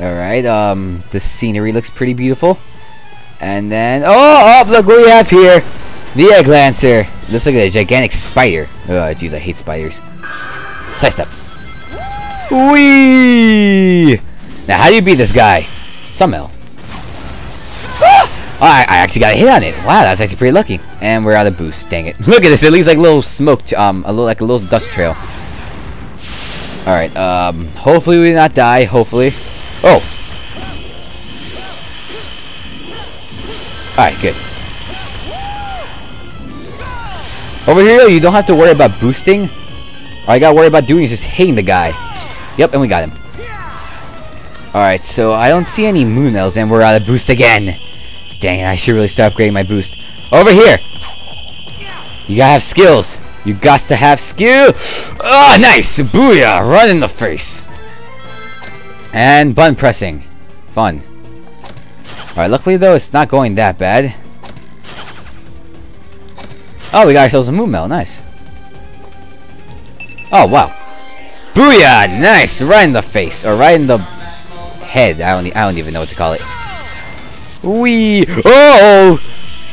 Alright, um, the scenery looks pretty beautiful. And then, oh, oh, look what we have here. The Egg Lancer. Looks like a gigantic spider. Oh, jeez, I hate spiders. Sidestep. Whee! Now, how do you beat this guy? Somehow. Oh, I, I actually got a hit on it. Wow, that's actually pretty lucky. And we're out of boost. Dang it. Look at this. It leaves like a little smoke, um, a little like a little dust trail. All right. Um, hopefully we do not die. Hopefully. Oh. All right. Good. Over here, you don't have to worry about boosting. All I gotta worry about doing is just hitting the guy. Yep, and we got him. Alright, so I don't see any moon Moonels, and we're out of boost again. Dang I should really start upgrading my boost. Over here! You gotta have skills. You got to have skill. Ah, oh, nice! Booyah! Run in the face. And button pressing. Fun. Alright, luckily though, it's not going that bad. Oh, we got ourselves a moon Moonmel. Nice. Oh, wow. Booyah! Nice! Right in the face. Or right in the head. I don't, I don't even know what to call it. Wee! Oh!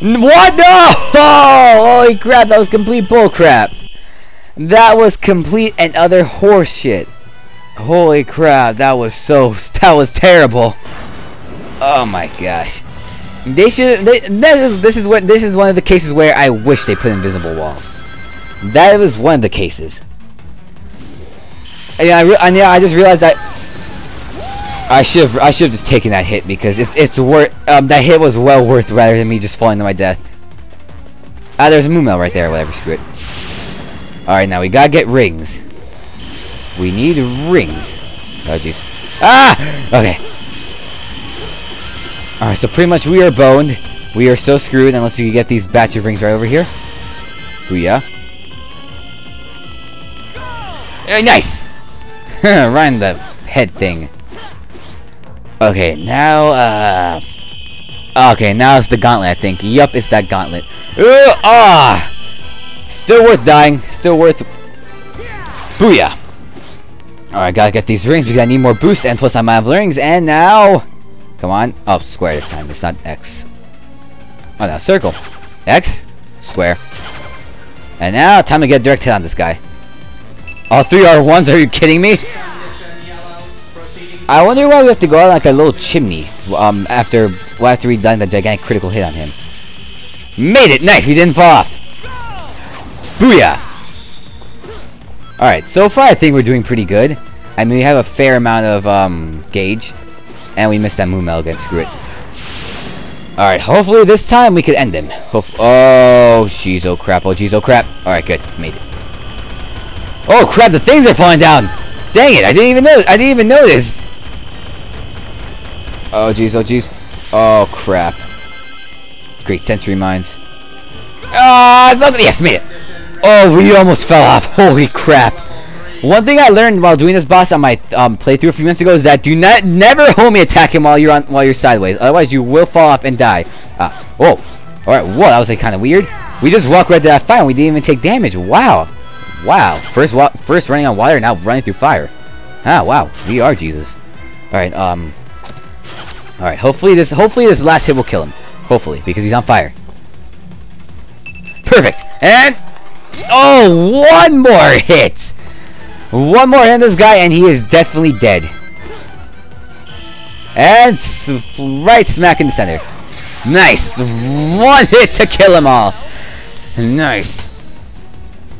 What? No! Oh, holy crap, that was complete bullcrap. That was complete and other horseshit. Holy crap, that was so, that was terrible. Oh my gosh. They should, they, this is, this is what, this is one of the cases where I wish they put invisible walls. That was one of the cases. And yeah, I, and yeah, I just realized that I should have I should have just taken that hit because it's it's worth um that hit was well worth rather than me just falling to my death. Ah, there's a Moon Medal right there. Whatever, screw it. All right, now we gotta get rings. We need rings. Oh jeez. Ah. Okay. All right, so pretty much we are boned. We are so screwed unless we can get these batch of rings right over here. Booyah. Hey, nice. in the head thing. Okay, now, uh... Okay, now it's the gauntlet, I think. Yup, it's that gauntlet. Uh, ah! Still worth dying. Still worth... Booyah! Alright, gotta get these rings because I need more boost, and plus I'm out of rings, and now... Come on. Oh, square this time. It's not X. Oh, no, circle. X, square. And now, time to get direct hit on this guy. All three are ones? Are you kidding me? I wonder why we have to go out like a little chimney um, after well, after we done the gigantic critical hit on him. Made it! Nice! We didn't fall off! Booyah! Alright, so far I think we're doing pretty good. I mean, we have a fair amount of um, gauge. And we missed that Moon Medal again. Screw it. Alright, hopefully this time we could end him. Hof oh, jeez, oh crap, oh jeez, oh crap. Alright, good. Made it. Oh crap, the things are falling down! Dang it, I didn't even know I didn't even notice! Oh jeez, oh jeez. Oh crap. Great sensory mines. Ah, something yes, made it. Oh, we almost fell off. Holy crap. One thing I learned while doing this boss on my um, playthrough a few minutes ago is that do not never homing attack him while you're on while you're sideways. Otherwise, you will fall off and die. Ah, whoa. All right, whoa, that was like kind of weird. We just walked right to that fire and we didn't even take damage. Wow. Wow. First, first running on water, now running through fire. Ah, wow. We are Jesus. All right. Um. All right. Hopefully this. Hopefully this last hit will kill him. Hopefully, because he's on fire. Perfect. And oh, one more hit. One more hit on this guy, and he is definitely dead. And right smack in the center. Nice. One hit to kill them all. Nice.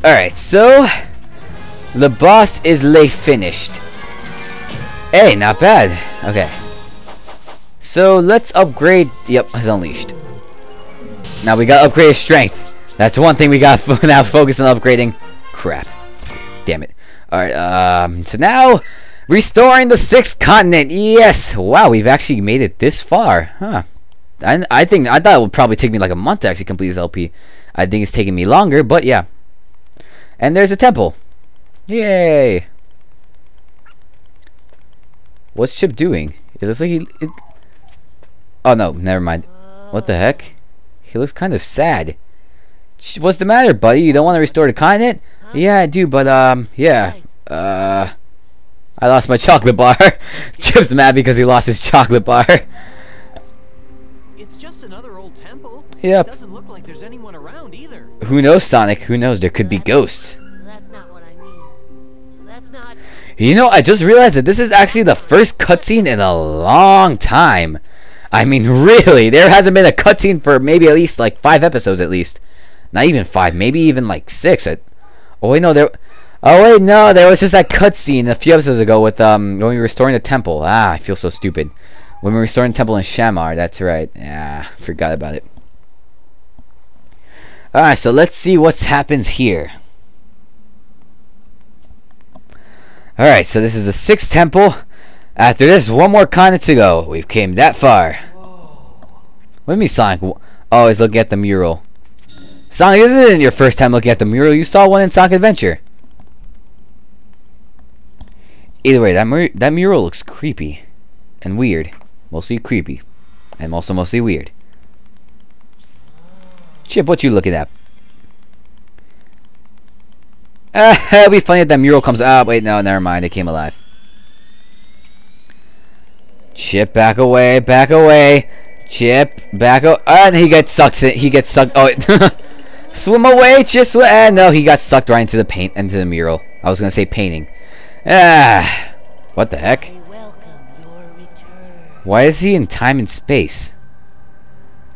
Alright, so the boss is lay finished. Hey, not bad. Okay. So let's upgrade. Yep, has unleashed. Now we got upgraded strength. That's one thing we got now focus on upgrading. Crap. Damn it. Alright, um, so now restoring the sixth continent. Yes. Wow, we've actually made it this far. Huh. I, I think I thought it would probably take me like a month to actually complete this LP. I think it's taking me longer, but yeah. And there's a temple. Yay! What's Chip doing? It looks like he... It... Oh, no. Never mind. What the heck? He looks kind of sad. What's the matter, buddy? You don't want to restore the continent? Yeah, I do, but, um, yeah. Uh... I lost my chocolate bar. Chip's mad because he lost his chocolate bar. It's just another old temple. Yep. It doesn't look like there's anyone around either. Who knows, Sonic? Who knows? There could be ghosts. That's not what I mean. That's not. You know, I just realized that this is actually the first cutscene in a long time. I mean, really, there hasn't been a cutscene for maybe at least like five episodes at least. Not even five, maybe even like six. Oh wait, no, there. Oh wait, no, there was just that cutscene a few episodes ago with um when we were restoring the temple. Ah, I feel so stupid. When we were restoring the temple in Shamar, that's right. Yeah, forgot about it. Alright, so let's see what's happens here. Alright, so this is the sixth temple. After this, one more continent to go. We've came that far. What do you mean, Sonic? Oh, he's looking at the mural. Sonic, this isn't your first time looking at the mural. You saw one in Sonic Adventure. Either way, that mur that mural looks creepy and weird. Mostly creepy. And also mostly weird. Chip, what you looking at? Uh, it'll be funny if that mural comes out. wait, no, never mind. It came alive. Chip, back away, back away. Chip, back away. And he gets sucked. In, he gets sucked. Oh, swim away. Swim. And no, he got sucked right into the paint, into the mural. I was gonna say painting. Ah, what the heck? I welcome your return. Why is he in time and space?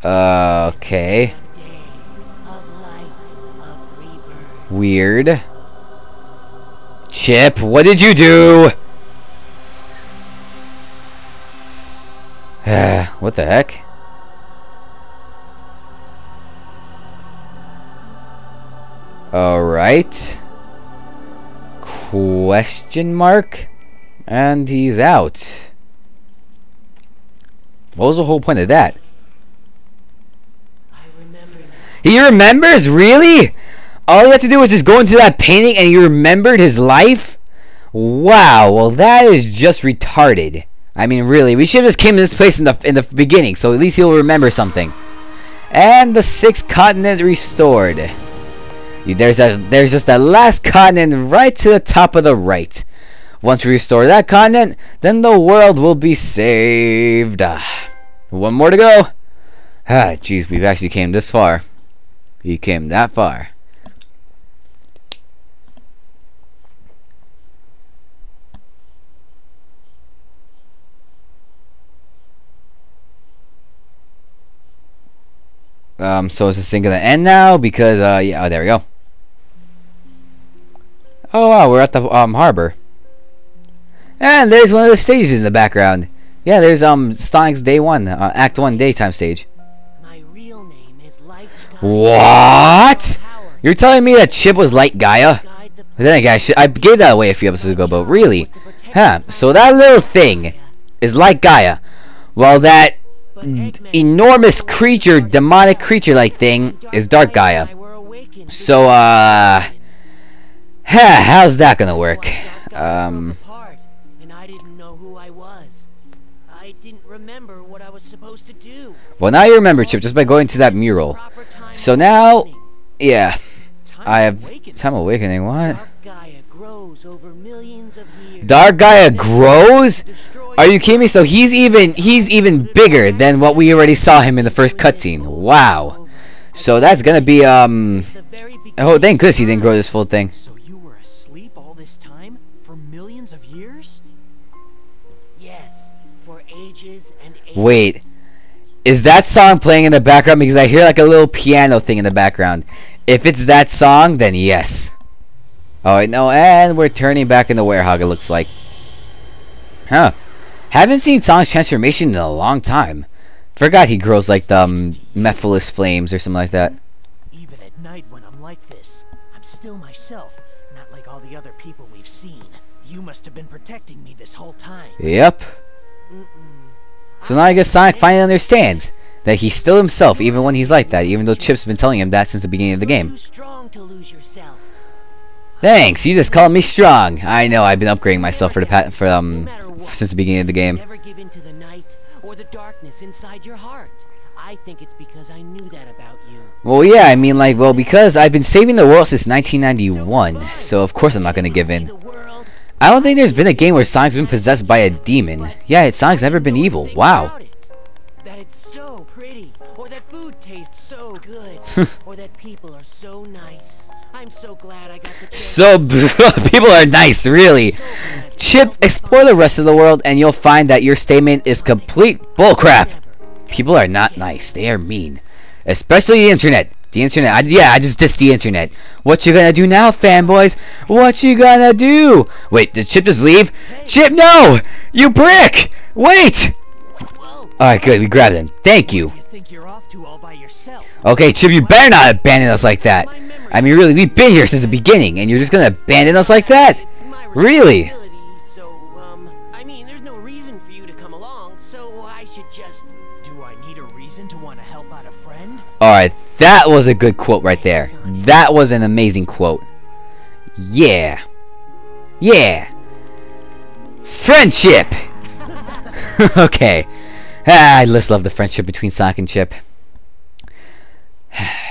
Uh, okay. Day of light, of rebirth. Weird. Chip, what did you do? what the heck? Alright. Question mark? And he's out. What was the whole point of that? I remember. He remembers? Really? All you have to do is just go into that painting and he remembered his life? Wow, well that is just retarded. I mean, really, we should have just came to this place in the in the beginning, so at least he'll remember something. And the sixth continent restored. There's a, there's just that last continent right to the top of the right. Once we restore that continent, then the world will be saved. Ah, One more to go. Ah, jeez, we've actually came this far. We came that far. Um, so is this thing gonna end now? Because, uh, yeah, oh, there we go. Oh, wow, we're at the, um, harbor. And there's one of the stages in the background. Yeah, there's, um, Sonic's Day 1, uh, Act 1 daytime stage. My real name is Light Gaia. What? You're telling me that Chip was like Gaia? guide the But then again, I, should, I gave that away a few episodes ago, but really? Huh, so that little thing is like Gaia. While that But d- Eggman- enormous creature, demonic creature-like thing is Dark Gaia. I were awakened So, uh... How's that gonna work? Um... Well, now you remember, Chip, just by going to that mural. So now... Yeah, I have... Time Awakening, what? Dark Gaia grows Are you kidding me? So he's even he's even bigger than what we already saw him in the first cutscene. Wow. So that's gonna be um. Oh, thank goodness he didn't grow this full thing. Wait, is that song playing in the background? Because I hear like a little piano thing in the background. If it's that song, then yes. Oh wait, no, and we're turning back into Werehog. It looks like. Huh? Haven't seen Song's transformation in a long time. Forgot he grows like the um, Mephiles flames or something like that. Even at night when I'm like this, I'm still myself, not like all the other people we've seen. You must have been protecting me this whole time. Yep. So now I guess Sonic finally understands that he's still himself even when he's like that, even though Chip's been telling him that since the beginning of the game. Too strong to lose yourself. Thanks, you just called me strong. I know I've been upgrading myself for the pa- for um since the beginning of the game. Never give in to the night or the darkness inside your heart. I think it's because I knew that about you. Well, yeah, I mean like well because I've been saving the world since 1991, so of course I'm not gonna give in. See the world, I don't think there's been a game where Sonic's been possessed by a demon. Yeah, it Sonic's never been evil. Wow. That it's so pretty, or that food tastes so good, or that people are so nice. I'm so glad I got the. So people are nice, really. So glad to Chip, explore the rest of the world and you'll find that your statement is complete bullcrap. People are not nice. They are mean. Especially the internet. The internet. I, yeah, I just dissed the internet. What you gonna do now, fanboys? What you gonna do? Wait, did Chip just leave? Chip, no! You brick! Wait! Alright, good. We grabbed him. Thank you. You think you're off to all by yourself? Okay, Chip, you better not abandon us like that. I mean, really, we've been here since the beginning, and you're just gonna abandon us like that? Really? So I should just. Do I need a reason to want to help out a friend? Alright, that was a good quote right there. That was an amazing quote. Yeah. Yeah. Friendship! okay. Ah, I just love the friendship between Sonic and Chip.